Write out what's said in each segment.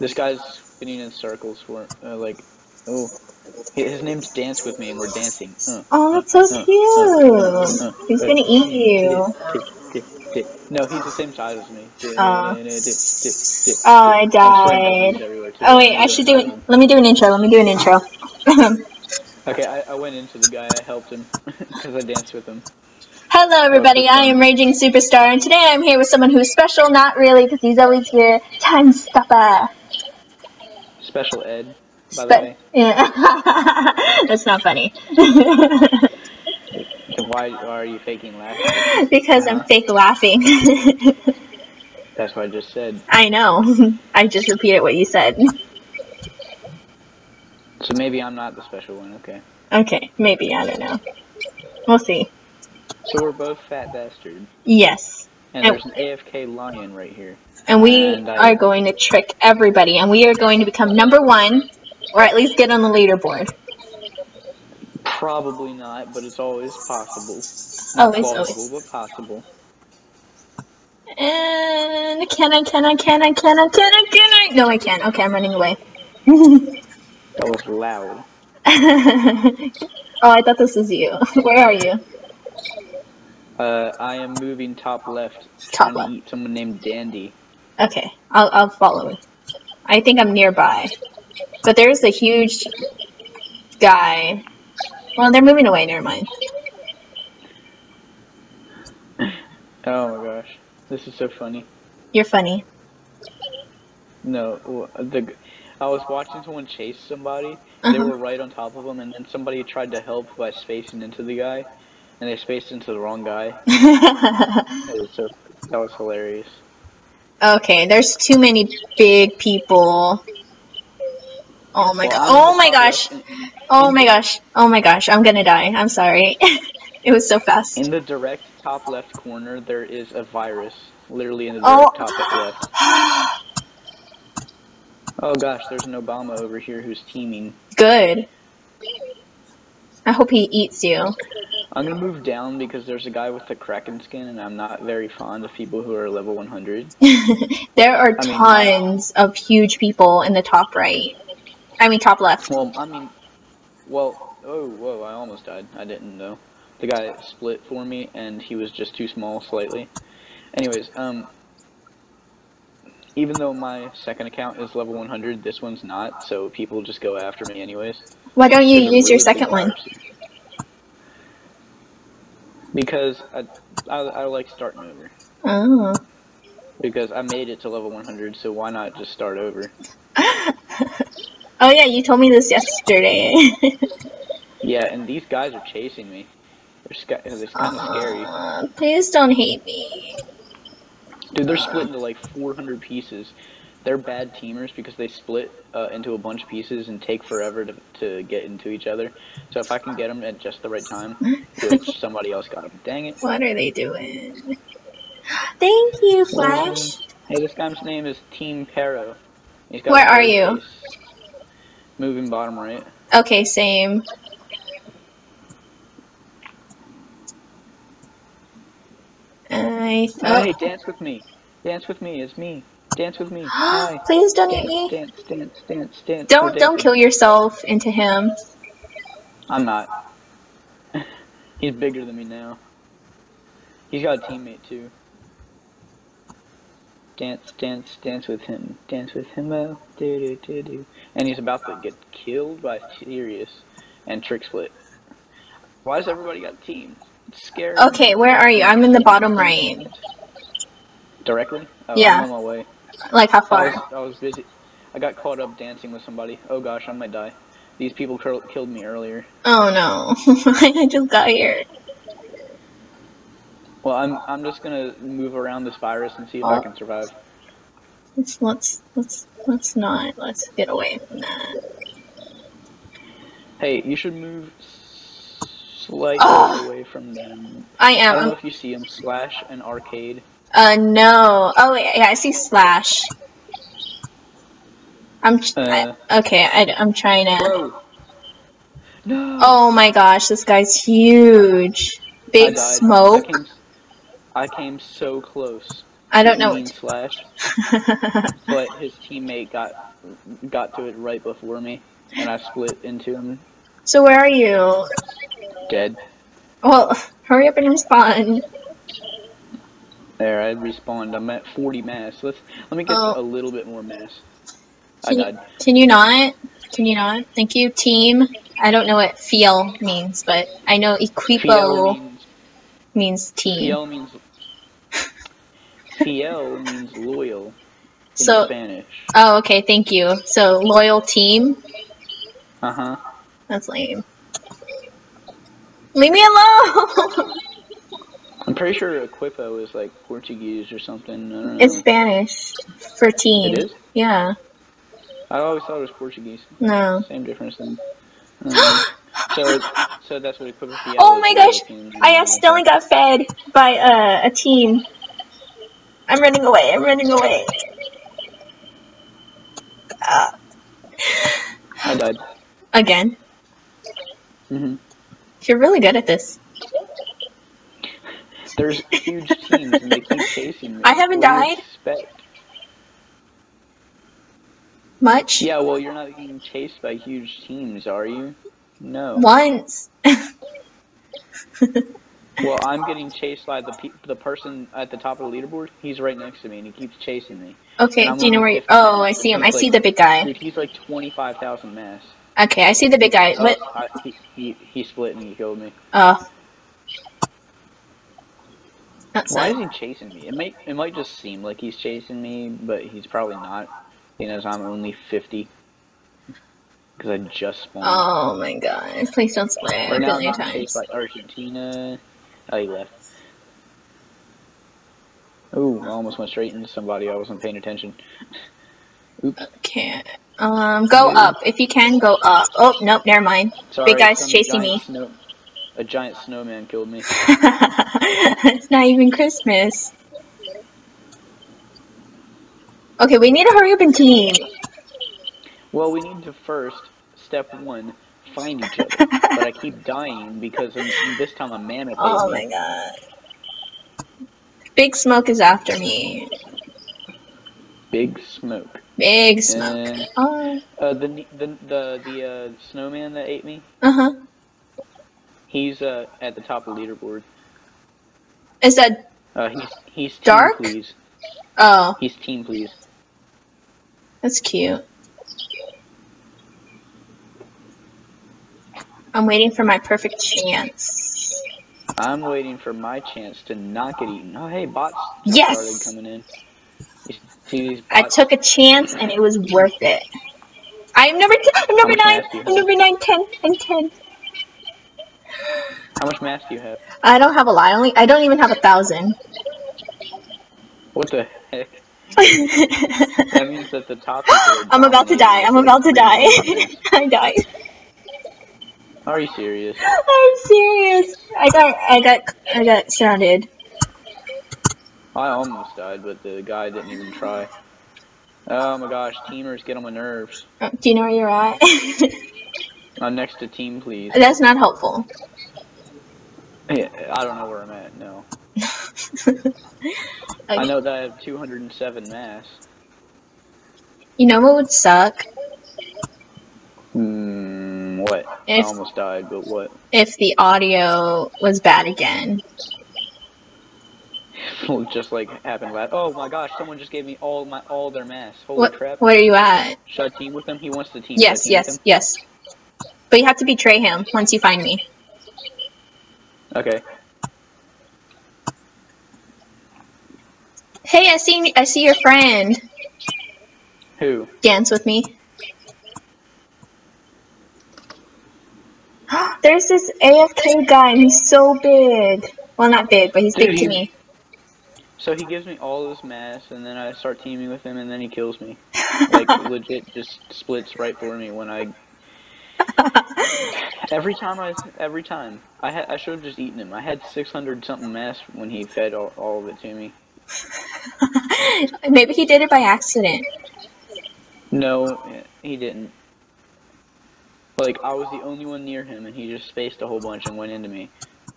This guy's spinning in circles for uh, like, oh, his name's Dance with me, and we're dancing. Uh, Oh, that's so uh, cute. He's gonna eat you. No, he's the same size as me. Oh, Oh, I died. Oh wait, I should do it. Let me do an intro. Let me do an intro. Okay, I, I went into the guy. I helped him because I danced with him. Hello, everybody. I am Raging Superstar, and today I'm here with someone who's special. Not really, because he's always here. Time Stopper. Special Ed, by the way. yeah, that's not funny. So why, why are you faking laughing? because I'm fake laughing. That's what I just said. I know. I just repeated what you said. So maybe I'm not the special one. Okay. Okay, maybe I don't know. We'll see. So we're both fat bastards, Yes. And there's an AFK lion right here. And we And I- are going to trick everybody, and we are going to become number one, or at least get on the leaderboard. Probably not, but it's always possible. Not Always, plausible, always. but possible. And can I, can I, can I, can I, can I, can I? No, I can't. Okay, I'm running away. That was loud. oh, I thought this was you. Where are you? Uh, I am moving top left. Top left. eat someone named Dandy. Okay, I'll, I'll follow. I think I'm nearby. But there's a huge guy. Well, they're moving away, never mind. Oh my gosh, this is so funny. You're funny. No, the I was watching someone chase somebody. They Uh-huh. were right on top of him, and then somebody tried to help by spacing into the guy, and they spaced into the wrong guy. It was so that was hilarious. okay, there's too many big people. Oh my Well, god. Oh my gosh. Oh my gosh. Oh my gosh. I'm gonna die. I'm sorry. it was so fast. In the direct top left corner, there is a virus. Literally in the Oh. direct top left. Oh gosh, there's an Obama over here who's teaming. Good. I hope he eats you. I'm gonna move down because there's a guy with the Kraken skin, and I'm not very fond of people who are level 100. there are I mean- tons of huge people in the top right. I mean, top left. Well, I mean, well, oh, whoa, I almost died. I didn't know. The guy split for me, and he was just too small slightly. Anyways, um, even though my second account is level 100, this one's not, so people just go after me anyways. Why don't you There's use your really big second one? virus. Because I, I, I like starting over. Oh. Because I made it to level 100, so why not just start over? oh yeah, you told me this yesterday. Yeah, and these guys are chasing me. They're, they're kind of scary. Please don't hate me. Dude, they're split into like 400 pieces. They're bad teamers because they split uh, into a bunch of pieces and take forever to, to get into each other. So if I can get them at just the right time, which somebody else got them. Dang it. What are they doing? Thank you, Flash. Hey, this guy's name is Team Pero. He's got Where are you? face. Moving bottom right. Okay, same. I Oh, hey, oh. dance with me. Dance with me. It's me. Dance with me. Hi. Please don't Dance, me. dance, dance, dance, dance. Don't don't kill yourself into him. I'm not. He's bigger than me now. He's got a teammate too. Dance, dance, dance with him. Dance with him, oh. Do, do, do, do. And he's about to get killed by Sirius and Trick Split. Why does everybody got teams? It's scary. Okay, where are you? I'm in the bottom right. Directly? Oh, Yeah. I'm on my way. Like how I far? was, I was busy. I got caught up dancing with somebody. Oh gosh, I might die. These people killed me earlier. Oh no. I just got here. Well, I'm I'm just gonna move around this virus and see if I Oh. can survive. Let's let's let's let's not. Let's get away from that. Hey, you should move slightly Ah! away from them. I am. I don't know if you see them. Slash and arcade. Uh no. Oh yeah, I see Slash. I'm Uh. I, okay. I, am trying to. No. Oh my gosh, this guy's huge. Big died. smoke. I came, I came so close. I don't know. Slash, but his teammate got got to it right before me, and I split into him so where are you? dead. Well, hurry up and respond. There, I respawned. I'm at 40 mass. Let's let me get Oh. a little bit more mass. I Can you, can you not? Can you not? Thank you, team. I don't know what fiel means, but I know equipo means means team. Fiel means Fiel means loyal in So- Spanish. Oh, okay, thank you. So loyal team. Uh huh. That's lame. Leave me alone. I'm pretty sure Equipo is like Portuguese or something. I don't know. it's Spanish for team. It is. Yeah. I always thought it was Portuguese. No. Same difference then. Um, so, so that's what Equipo Fiel Oh my gosh! I accidentally got fed by uh, a team. I'm running away. I'm running away. Uh, I died. again. hmm You're really good at this. There's huge teams and they keep chasing me. I haven't died. expect? Much? Yeah, well, you're not getting chased by huge teams, are you? No. Once. Well, I'm getting chased by the pe- the person at the top of the leaderboard. He's right next to me, and he keeps chasing me. okay, do you know where you- Oh, I see him. I see the big guy. Dude, he's like 25,000 mass. Okay, I see the big guy. Oh, What? He, he, he split and he killed me. Oh. Why is he chasing me? It might it might just seem like he's chasing me, but he's probably not. He knows I'm only 50. Because I just spawned. Oh my god. Please don't a Right now I'm billion times. by Argentina. Oh, he left. Ooh, I almost went straight into somebody. I wasn't paying attention. Oops. Can't. Um, go up. If you can, go up. Oh, nope, never mind. Sorry, Big guy's chasing me. Snow, a giant snowman killed me. it's not even Christmas. Okay, we need to hurry up and team. Well, we need to first, step one, find each other. but I keep dying because I'm, this time ate Oh my god. Big Smoke is after me. Big smoke. Big Smoke. And, Oh, uh, the the the the uh, snowman that ate me. uh huh. He's uh, at the top of the leaderboard. Is that. Uh, he's he's team Dark? please. Oh, He's team please. that's cute. I'm waiting for my perfect chance. I'm waiting for my chance to not get eaten. Oh, hey, bots Yes! started coming in. These I took a chance and it was worth it. I'm number ten. I'm number nine. mass do you I'm number nine, ten, and ten. How much mass do you have? I don't have a lot. I only. I don't even have a thousand. What the heck? That means that the top. I'm about to die. I'm about to die. I died. Are you serious? I'm serious. I got. I got. I got surrounded. I almost died, but the guy didn't even try. Oh my gosh, teamers get on my nerves. Uh, Do you know where you're at? I'm next to team, please. That's not helpful. Yeah, I don't know where I'm at. No, I know that I have 207 mass. You know what would suck Hmm, what? If- I almost died, but what? if the audio was bad again. just like happened last. Oh my gosh, someone just gave me all my all their mass. Holy What? crap! What are you at? Should I team with him? He wants to team. Yes. team Yes. Yes. But you have to betray him once you find me. Okay. Hey, I see. I see your friend. Who? Dance with me. There's this AFK guy, and he's so big. Well, not big, but he's big to he- me. So he gives me all this mass, and then I start teaming with him, and then he kills me. Like legit, just splits right for me when I. Every time I, every time I had, I should have just eaten him. I had 600 something mass when he fed all, all of it to me. Maybe he did it by accident. No, he didn't. Like I was the only one near him, and he just spaced a whole bunch and went into me,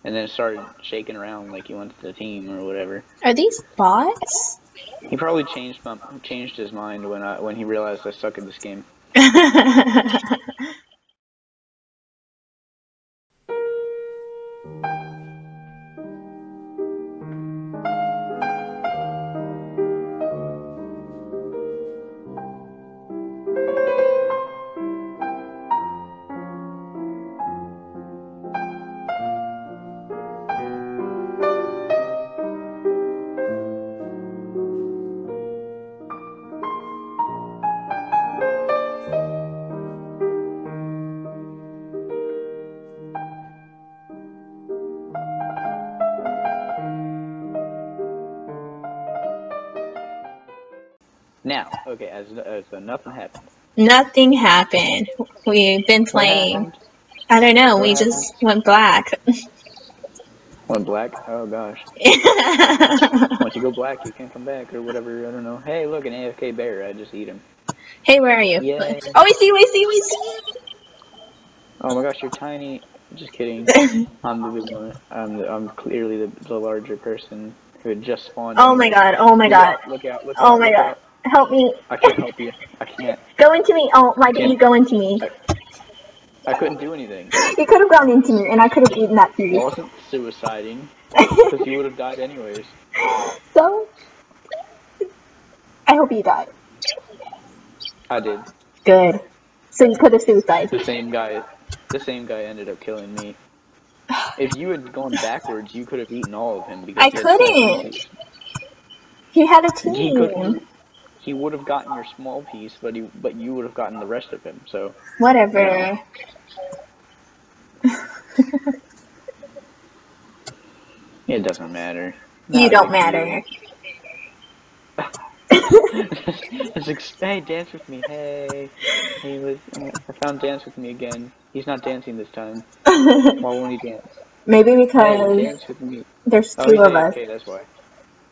and then started shaking around like he went to the team or whatever. Are these bots? He probably changed my, changed his mind when I when he realized I suck at this game. okay, as, as so nothing happened. Nothing happened. We've been playing. I don't know. We just went black. Went black? Oh gosh. Once you go black, you can't come back or whatever. I don't know. Hey, look, an AFK bear. I just eat him. hey, where are you? Yay. Oh, we see, we see, we see. Oh my gosh, you're tiny. Just kidding. I'm the big one. I'm the, I'm clearly the, the larger person who had just spawned. oh my god. Oh my god! Look out, Look out! Look Oh out, my god. out. Help me. I can't help you. I can't. Go into me. Oh, why didn't you go into me? I couldn't do anything. You could have gone into me, and I could have eaten that I food. wasn't suiciding because you would have died anyways. so, I hope you died. I did. Good. So you could have suicide. The same guy. The same guy ended up killing me. If you had gone backwards, you could have eaten all of him. Because I he had small couldn't. He had a He team. He would have gotten your small piece, but he but you would have gotten the rest of him. So Whatever. it doesn't matter. you Not a don't matter. it's like, hey, dance with me. Hey, he was. I found dance with me again. He's not dancing this time. Why won't he dance? Maybe Hey, because dance with me. there's Oh, two he's of us. AFK, that's why.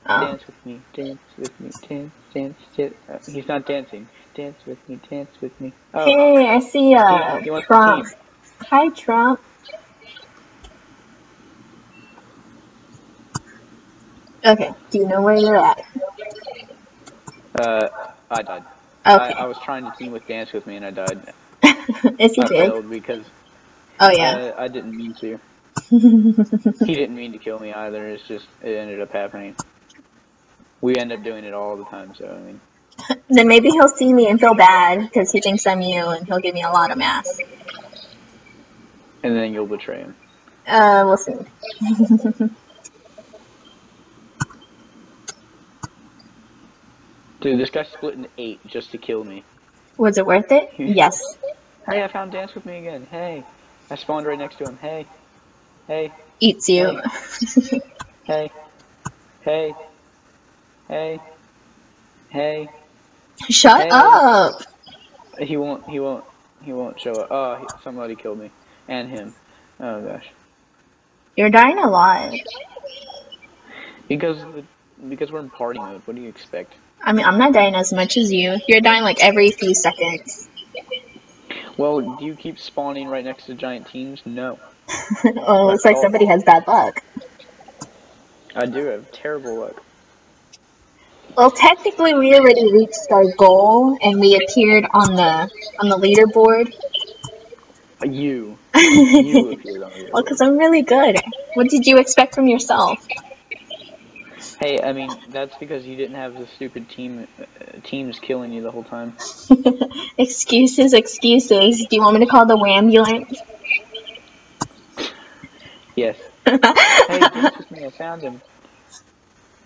Oh. Dance with me, dance with me, dance, dance, dance. Uh, he's not dancing. Dance with me, dance with me. Oh, Hey, I see uh, He- he Trump. Hi, Trump. Okay, do you know where you're at? uh, I died. Okay. I, I was trying to team with Dance with me and I died. yes, you I did. because Oh, yeah. uh, I didn't mean to. He didn't mean to kill me either. It's just it ended up happening. We end up doing it all the time. So I mean, then maybe he'll see me and feel bad because he thinks I'm you and he'll give me a lot of mass. and then you'll betray him. Uh, we'll see. Dude, this guy split into eight just to kill me. Was it worth it? Yes. Hey, I found Dance with me again. Hey, I spawned right next to him. Hey, hey, Eats you. hey, hey, hey, hey. Hey. Shut Hey. up! He won't. He won't. He won't show up. Oh, somebody killed me and him. Oh gosh. You're dying a lot. Because the, because we're in party mode. What do you expect? I mean, I'm not dying as much as you. You're dying like every few seconds. Well, do you keep spawning right next to giant teams? No. oh, looks like somebody has bad luck. I do have terrible luck. Well, technically, we already reached our goal, and we appeared on the on the leaderboard. You. You appeared on the well, because I'm really good. What did you expect from yourself? Hey, I mean that's because you didn't have the stupid team uh, teams killing you the whole time. excuses, excuses. Do you want me to call the ambulance? Yes. Hey, with me. I found him.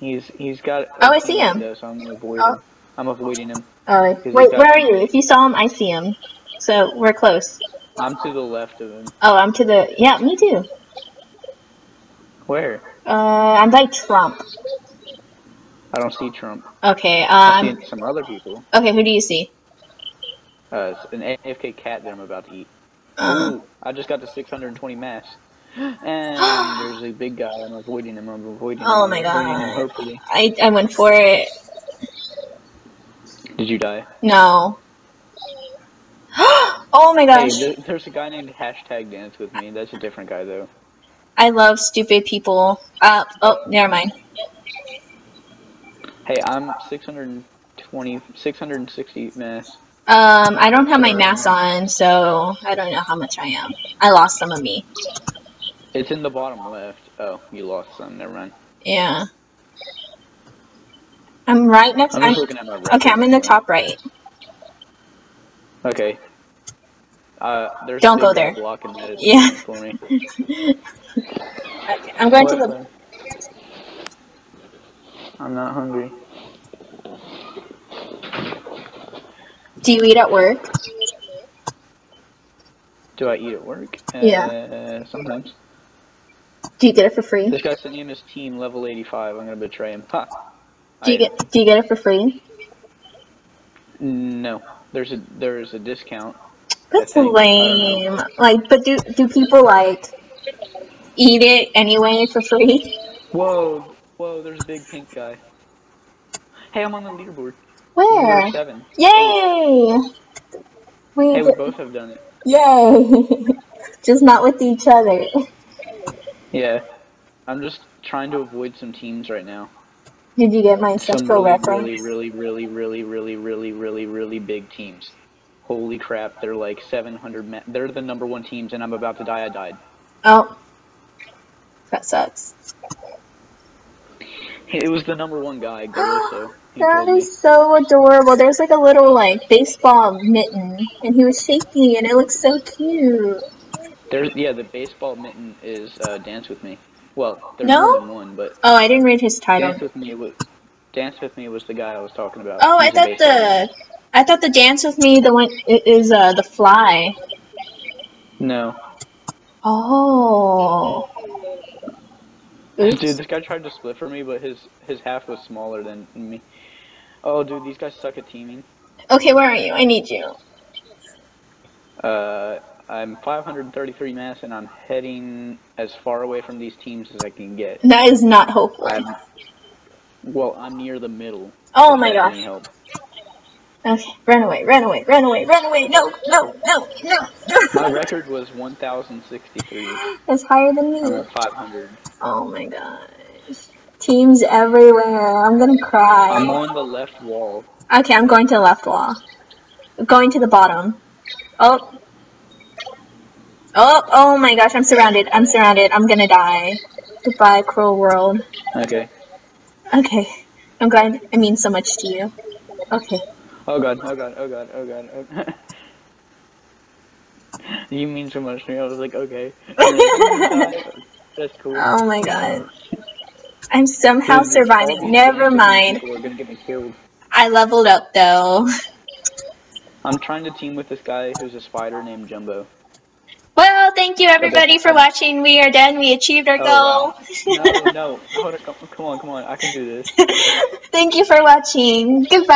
He's he's got. Oh, I see him. Though, so I'm gonna Oh. him. I'm avoiding him. He's wait, where are you? If you saw him, I see him. So we're close. I'm to the left of him. Oh, I'm to the. Yeah, me too. Where? Uh, I'm by Trump. I don't see Trump. Okay. I Um. see some other people. Okay. Who do you see? Uh, an AFK cat that I'm about to eat. Uh, Ooh, I just got to 620 mass. And there's a big guy. I'm avoiding him. I'm avoiding him. Oh my God. hopefully. I I went for it. Did you die? No. oh my Hey, gosh. there, there's a guy named hashtag dance with me. That's a different guy though. I love stupid people. Uh. Oh, never mind. Hey, I'm 620, 660 mass. Um, I don't have my mass on, so I don't know how much I am. I lost some of me. It's in the bottom left. Oh, you lost some. Never mind. Yeah. I'm right next. I'm I'm, looking at my okay, I'm in the top right. Okay. Uh, there's Don't go there. Block in that Yeah. for me. Okay, I'm going to the. I'm not hungry. Do you eat at work? Do I eat at work? Yeah. Uh, sometimes. Do you get it for free? This guy sent me his team level 85. I'm gonna betray him. Ha. Do you I- get Do you get it for free? No. There's a there's a discount. That's lame. Like, but do do people like eat it anyway for free? Whoa, whoa! There's a big pink guy. Hey, I'm on the leaderboard. Where? Number seven. Yay! We Hey, we both have done it. yay! Just not with each other. Yeah. I'm just trying to avoid some teams right now. Did you get my Some Central really, reference? really, really, really, really, really, really, really, really big teams. Holy crap! They're like 700. Ma- they're the number one teams, and I'm about to die. I died. Oh, that sucks. It was the number one guy, Goloso. He That is so adorable. There's like a little like baseball mitten, and he was shaking, and it looks so cute. There's yeah, the baseball mitten is uh, Dance with Me. Well, there's No? more than one, but Oh, I didn't read his title. Dance with Me was Dance with Me was the guy I was talking about. Oh, I He's a thought the I thought the dance with me the one is uh the fly. No, Oh. Oops. dude, this guy tried to split for me, but his his half was smaller than me. Oh, dude, these guys suck at teaming. Okay, where are you? I need you. Uh, I'm 533 mass, and I'm heading as far away from these teams as I can get. That is not hopeful. I'm well, I'm near the middle. Oh my gosh. help. Okay, run away, run away, run away, run away. No, no, no, no, My record was 1,063. That's higher than I'm me. at 500. Oh my gosh. Teams everywhere. I'm gonna cry. I'm on the left wall. Okay, I'm going to the left wall. Going to the bottom. Oh. Oh, oh my gosh, I'm surrounded. I'm surrounded. I'm gonna die. Goodbye, cruel world. Okay. Okay. I'm glad it means so much to you. Okay. Oh god, oh god, oh god, oh god, oh god. you mean so much to me, I was like, okay. That's cool. Oh my god. I'm somehow surviving. Never mind. People are gonna get me killed. I leveled up though. I'm trying to team with this guy who's a spider named Jumbo. Well, thank you everybody for watching. We are done. We achieved our Oh, goal. wow. No, no. Hold on, come, come on, come on. I can do this. thank you for watching. Goodbye.